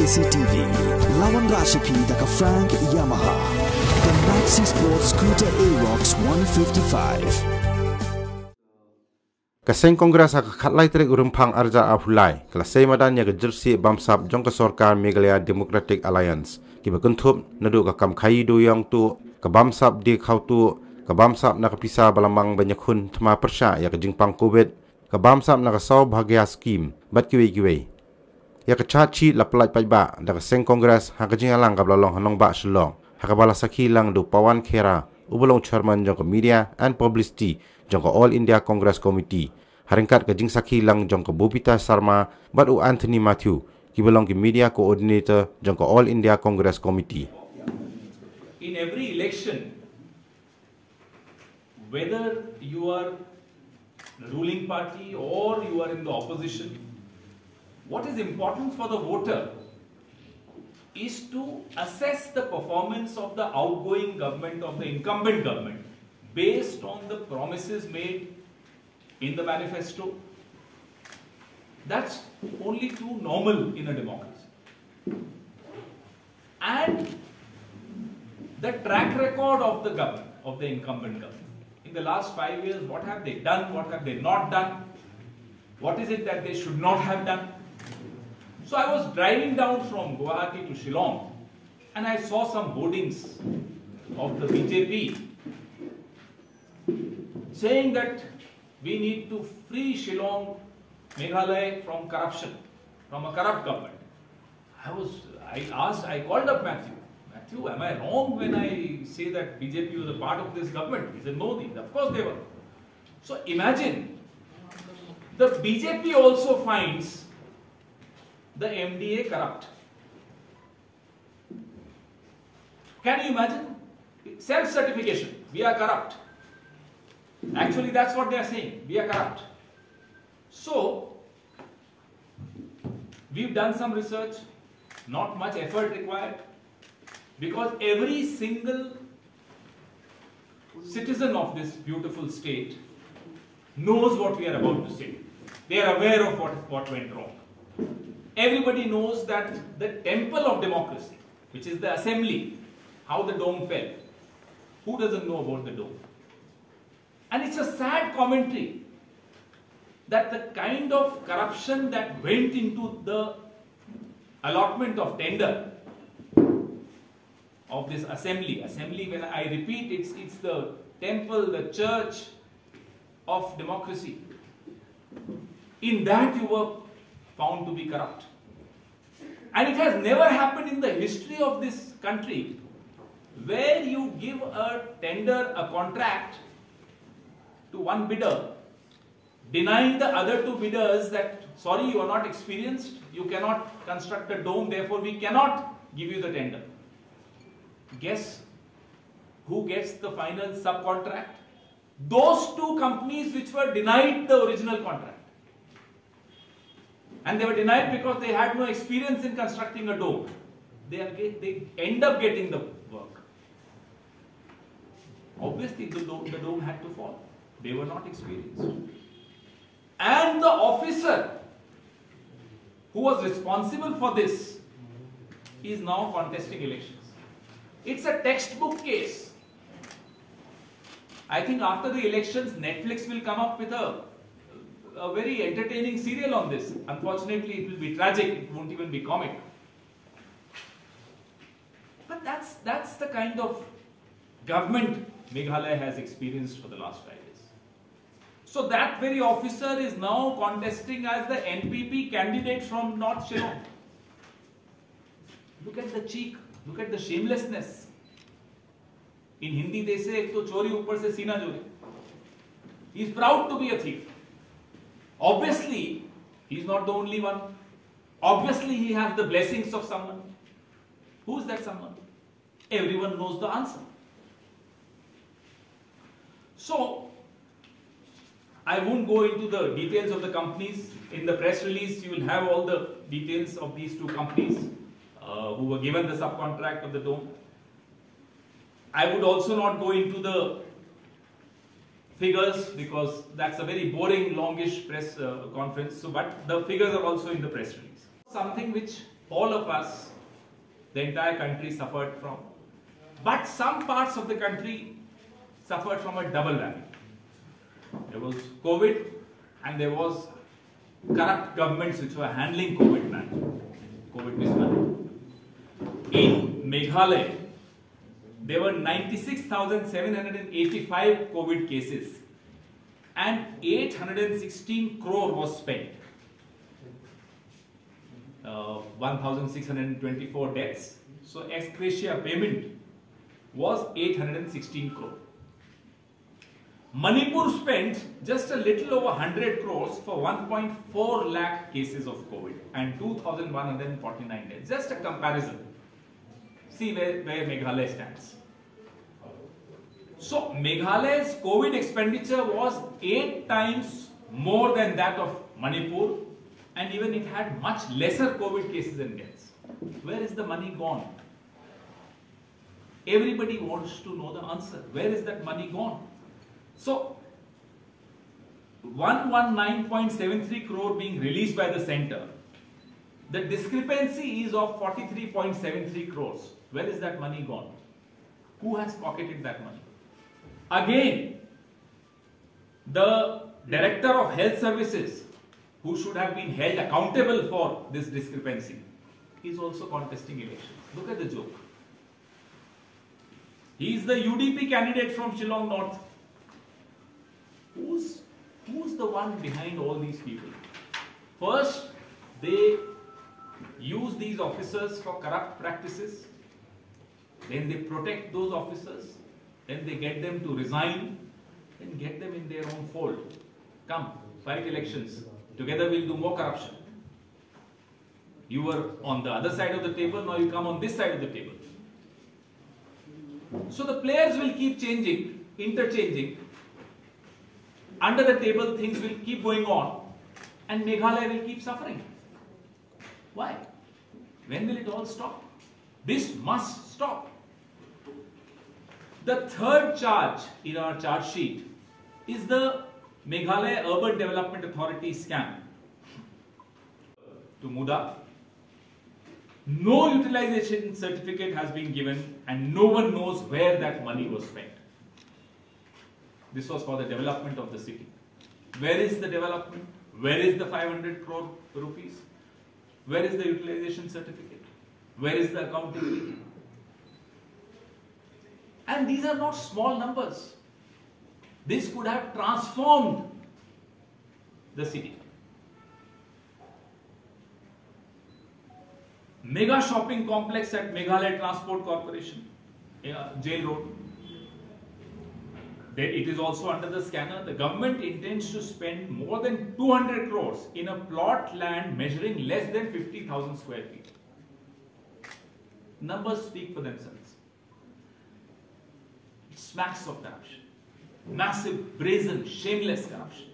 KCTV. Lawan Rashipi Daka Frank Yamaha. The Maxi Sports Scooter Aerox 155. Kaseng Kongres ak khatlai trek urumpang arja afulai kelasai madan ya jersey bamsap jong ke sorkar Meghalaya Democratic Alliance ki bakuntup nadu ka kam khai yang tu ka bamsap di khau tu ka bamsap na ka pisa balamang banyakun thma persha ya ka jingpang covid ka bamsap na ka saw bhagya scheme bat kiwe kiwe ya ka cha chi la plai pai ba da ka seng Kongres ha ka jing alang ka blalong hanong ba shlong ha ka bala sakhi lang do pawan khera. Ubulong chairman jong media and publicity jong All India Congress Committee. Haringkat ke jing sakhi lang jong ka Bobita Sarma bat u Anthony Matthew. Ki belong ki media coordinator jong ka All India Congress Committee. In every election, whether you are ruling party or you are in the opposition, what is important for the voter is to assess the performance of the outgoing government, of the incumbent government, based on the promises made in the manifesto. That's only too normal in a democracy. And the track record of the government, of the incumbent government. In the last five years, what have they done? What have they not done? What is it that they should not have done? So I was driving down from Guwahati to Shillong and I saw some hoardings of the BJP saying that we need to free Shillong, Meghalaya from corruption, from a corrupt government. I was, I asked, I called up Matthew. Matthew, am I wrong when I say that BJP was a part of this government? He said, no, they, of course they were. So imagine, the BJP also finds the MDA corrupt. Can you imagine? Self-certification, we are corrupt. Actually, that's what they are saying, we are corrupt. So, we've done some research, not much effort required, because every single citizen of this beautiful state knows what we are about to say. They are aware of what, what went wrong. Everybody knows that the temple of democracy, which is the assembly, how the dome fell. Who doesn't know about the dome? And it's a sad commentary that the kind of corruption that went into the allotment of tender of this assembly. Assembly, when I repeat, it's, it's the temple, the church of democracy. In that you were found to be corrupt. And it has never happened in the history of this country where you give a tender, a contract to one bidder, denying the other two bidders that, sorry, you are not experienced, you cannot construct a dome, therefore we cannot give you the tender. Guess who gets the final subcontract? Those two companies which were denied the original contract. And they were denied because they had no experience in constructing a dome. They, are, they end up getting the work. Obviously, the dome, the dome had to fall. They were not experienced. And the officer who was responsible for this is now contesting elections. It's a textbook case. I think after the elections, Netflix will come up with a, a very entertaining serial on this. Unfortunately, it will be tragic. It won't even be comic. But that's, that's the kind of government Meghalaya has experienced for the last five years. So that very officer is now contesting as the NPP candidate from North Shillong. Look at the cheek. Look at the shamelessness. In Hindi, they say, "Ek to chori upar se sina jori." He is proud to be a thief. Obviously, he's not the only one. Obviously, he has the blessings of someone. Who is that someone? Everyone knows the answer. So, I won't go into the details of the companies. In the press release, you will have all the details of these two companies uh, who were given the subcontract of the dome. I would also not go into the figures because that's a very boring, longish press uh, conference. So, but the figures are also in the press release. Something which all of us, the entire country suffered from. But some parts of the country suffered from a double whammy. There was COVID and there was corrupt governments which were handling COVID management, COVID mismanagement. In Meghalaya, there were 96,785 COVID cases and 816 crore was spent. Uh, 1,624 deaths. So ex gratia payment was 816 crore. Manipur spent just a little over 100 crores for 1.4 lakh cases of COVID and 2,149 deaths. Just a comparison. See where, where Meghalaya stands. So Meghalaya's COVID expenditure was 8 times more than that of Manipur and even it had much lesser COVID cases and deaths. Where is the money gone? Everybody wants to know the answer. Where is that money gone? So, 119.73 crore being released by the center. The discrepancy is of 43.73 crores. Where is that money gone? Who has pocketed that money? Again, the director of health services, who should have been held accountable for this discrepancy, is also contesting elections. Look at the joke. He is the UDP candidate from Shillong North. Who's, who's the one behind all these people? First, they use these officers for corrupt practices. Then they protect those officers. Then they get them to resign. Then get them in their own fold. Come, fight elections. Together we'll do more corruption. You were on the other side of the table, now you come on this side of the table. So the players will keep changing, interchanging. Under the table, things will keep going on, and Meghalaya will keep suffering. Why? When will it all stop? This must stop. The third charge in our charge sheet is the Meghalaya Urban Development Authority scam to Muda. No utilization certificate has been given and no one knows where that money was spent. This was for the development of the city. Where is the development? Where is the 500 crore rupees? Where is the utilization certificate? Where is the accountability? And these are not small numbers. This could have transformed the city. Mega shopping complex at Meghalaya Transport Corporation, Jail Road. It is also under the scanner. The government intends to spend more than 200 crores in a plot land measuring less than 50,000 square feet. Numbers speak for themselves. It smacks of corruption. Massive, brazen, shameless corruption.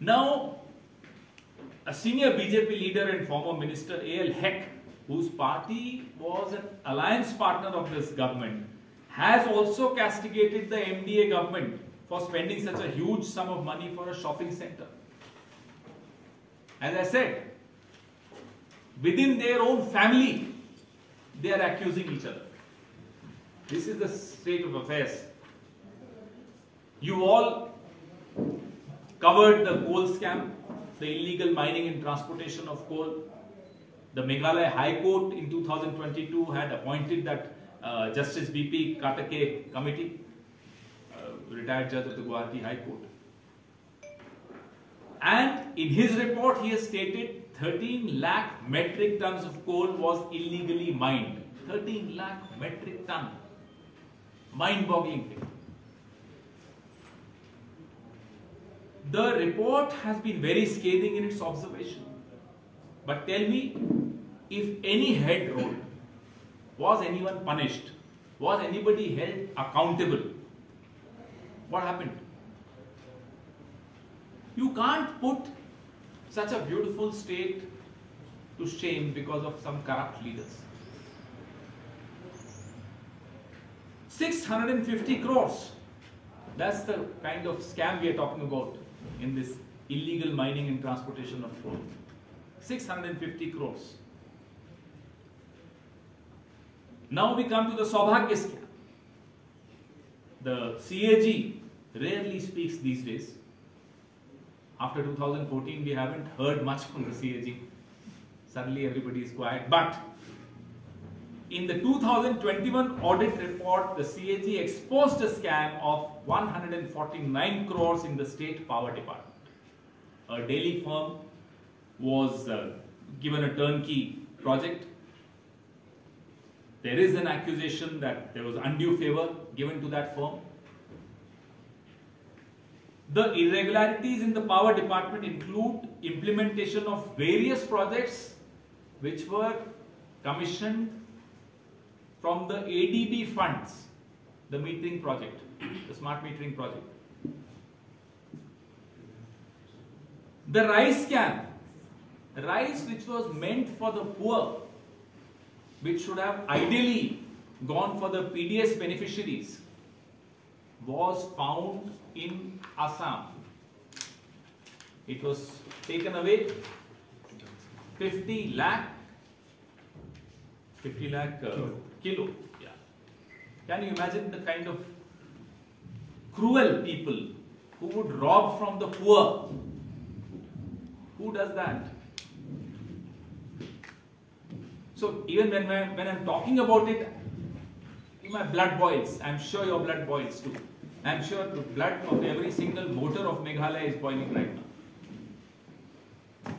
Now, a senior BJP leader and former minister A.L. Hek, whose party was an alliance partner of this government, has also castigated the MDA government for spending such a huge sum of money for a shopping center. As I said, within their own family, they are accusing each other. This is the state of affairs. You all covered the coal scam, the illegal mining and transportation of coal. The Meghalaya High Court in 2022 had appointed that uh, Justice BP Katakey committee, uh, retired judge of the Guwahati High Court. And in his report, he has stated 13 lakh metric tons of coal was illegally mined. 13 lakh metric ton. Mind boggling thing. The report has been very scathing in its observation. But tell me, if any head rolled, was anyone punished? Was anybody held accountable? What happened? You can't put such a beautiful state to shame because of some corrupt leaders. 650 crores. That's the kind of scam we are talking about in this illegal mining and transportation of coal. 650 crores. Now we come to the Saubhagya scam. The CAG rarely speaks these days. After 2014, we haven't heard much from the CAG. Suddenly, everybody is quiet. But in the 2021 audit report, the CAG exposed a scam of 149 crores in the state power department. A Delhi firm was uh, given a turnkey project. There is an accusation that there was undue favor given to that firm. The irregularities in the power department include implementation of various projects which were commissioned from the ADB funds, the metering project, the smart metering project. The rice scam, rice which was meant for the poor, which should have ideally gone for the PDS beneficiaries, was found in Assam. It was taken away 50 lakh 50 lakh uh, kilo. Yeah. Can you imagine the kind of cruel people who would rob from the poor? Who does that? So even when, when I'm talking about it, my blood boils. I'm sure your blood boils too. I'm sure the blood of every single voter of Meghalaya is boiling right now.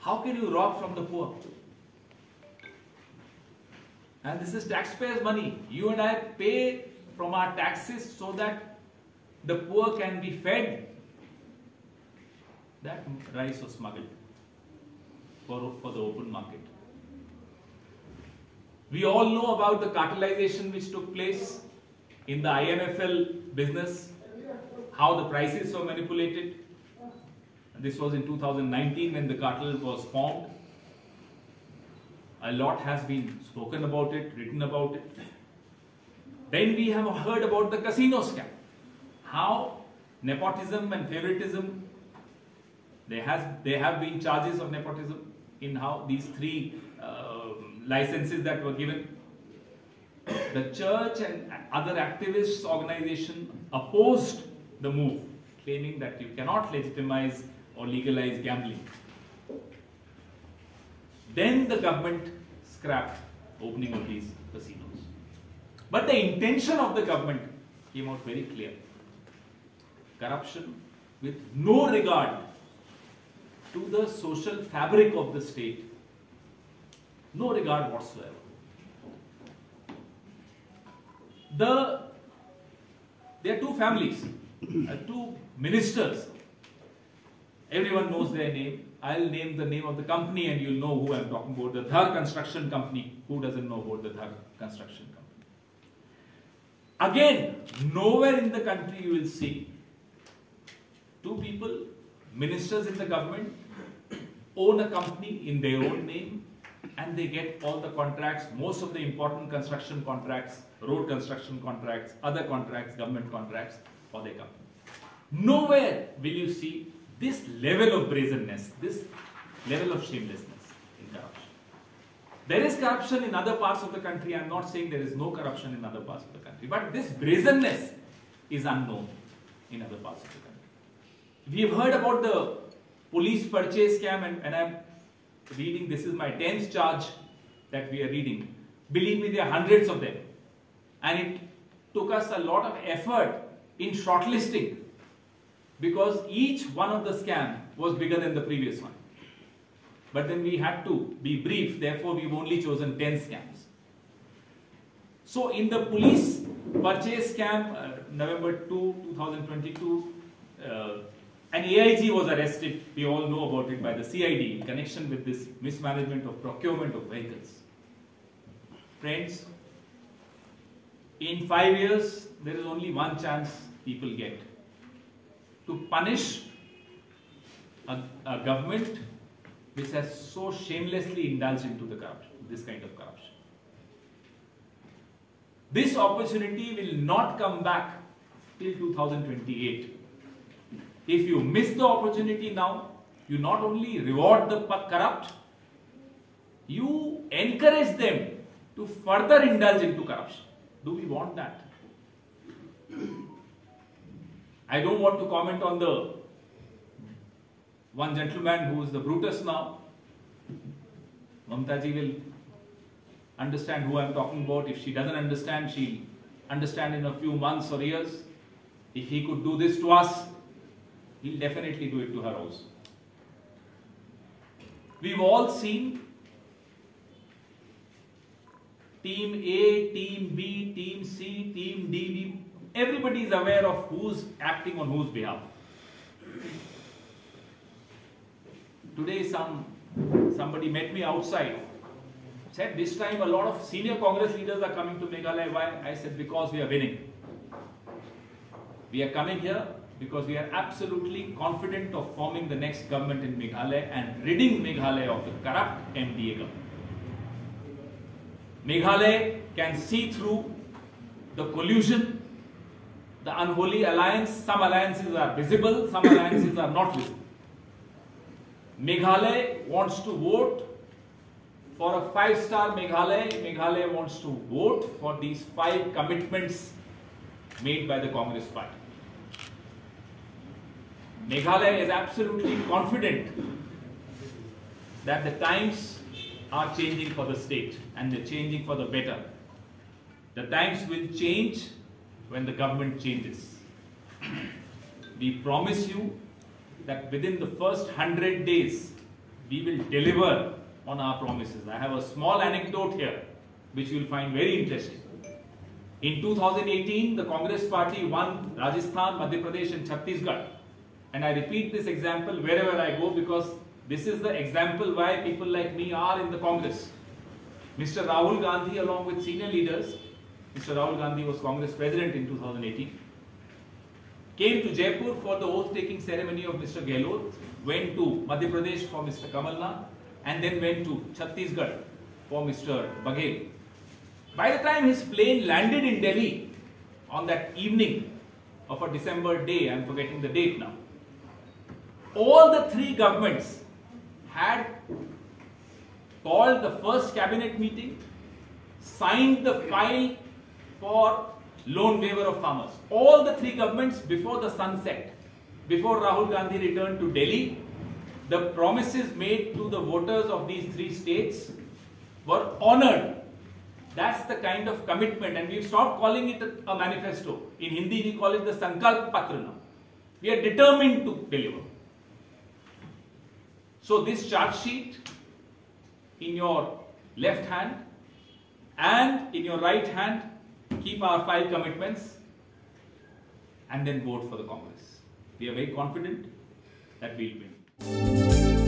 How can you rob from the poor? And this is taxpayers' money. You and I pay from our taxes so that the poor can be fed. That rice was smuggled for, for the open market. We all know about the cartelization which took place in the IMFL business, how the prices were manipulated. This was in 2019 when the cartel was formed. A lot has been spoken about it, written about it. Then we have heard about the casino scam. How nepotism and favoritism, there, has, there have been charges of nepotism in how these three licenses that were given. The church and other activists organization opposed the move, claiming that you cannot legitimize or legalize gambling. Then the government scrapped opening of these casinos. But the intention of the government came out very clear. Corruption with no regard to the social fabric of the state. No regard whatsoever. The there are two families, uh, two ministers. Everyone knows their name. I'll name the name of the company and you'll know who I'm talking about. The Dhar Construction Company. Who doesn't know about the Dhar Construction Company? Again, nowhere in the country you will see two people, ministers in the government, own a company in their own name and they get all the contracts, most of the important construction contracts, road construction contracts, other contracts, government contracts for their company. Nowhere will you see this level of brazenness, this level of shamelessness in corruption. There is corruption in other parts of the country. I'm not saying there is no corruption in other parts of the country, but this brazenness is unknown in other parts of the country. We have heard about the police purchase scam, and, and I'm reading, this is my 10th charge that we are reading. Believe me, there are hundreds of them. And it took us a lot of effort in shortlisting because each one of the scam was bigger than the previous one. But then we had to be brief, therefore we've only chosen 10 scams. So in the police purchase scam, uh, November 2, 2022, uh, an AIG was arrested, we all know about it, by the CID in connection with this mismanagement of procurement of vehicles. Friends, in five years, there is only one chance people get to punish a, a government which has so shamelessly indulged into the corruption, this kind of corruption. This opportunity will not come back till 2028. If you miss the opportunity now, You not only reward the corrupt, you encourage them to further indulge into corruption. Do we want that? I don't want to comment on the one gentleman who is the Brutus now. Mamtaji will understand who I'm talking about. If she doesn't understand, she'll understand in a few months or years. If he could do this to us, he'll definitely do it to her also. We've all seen Team A, Team B, Team C, Team D. Everybody is aware of who's acting on whose behalf. Today, some somebody met me outside. Said this time a lot of senior Congress leaders are coming to Meghalaya. Why? I said because we are winning. We are coming here because we are absolutely confident of forming the next government in Meghalaya and ridding Meghalaya of the corrupt MDA government. Meghalaya can see through the collusion, the unholy alliance. Some alliances are visible, some alliances are not visible. Meghalaya wants to vote for a five-star Meghalaya. Meghalaya wants to vote for these five commitments made by the Congress party. Meghalaya is absolutely confident that the times are changing for the state and they're changing for the better. The times will change when the government changes. we promise you that within the first 100 days, we will deliver on our promises. I have a small anecdote here, which you will find very interesting. In 2018, the Congress party won Rajasthan, Madhya Pradesh and Chhattisgarh and I repeat this example wherever I go because this is the example why people like me are in the Congress. Mr. Rahul Gandhi along with senior leaders, Mr. Rahul Gandhi was Congress president in 2018, came to Jaipur for the oath-taking ceremony of Mr. Gehlot, went to Madhya Pradesh for Mr. Kamalnath, and then went to Chhattisgarh for Mr. Baghel. By the time his plane landed in Delhi on that evening of a December day, I'm forgetting the date now, all the three governments had called the first cabinet meeting, signed the file for loan waiver of farmers. All the three governments before the sunset, before Rahul Gandhi returned to Delhi, the promises made to the voters of these three states were honored. That's the kind of commitment and we've stopped calling it a, manifesto. In Hindi we call it the Sankalp Patra now. We are determined to deliver. So this charge sheet in your left hand and in your right hand, keep our five commitments and then vote for the Congress. We are very confident that we'll win.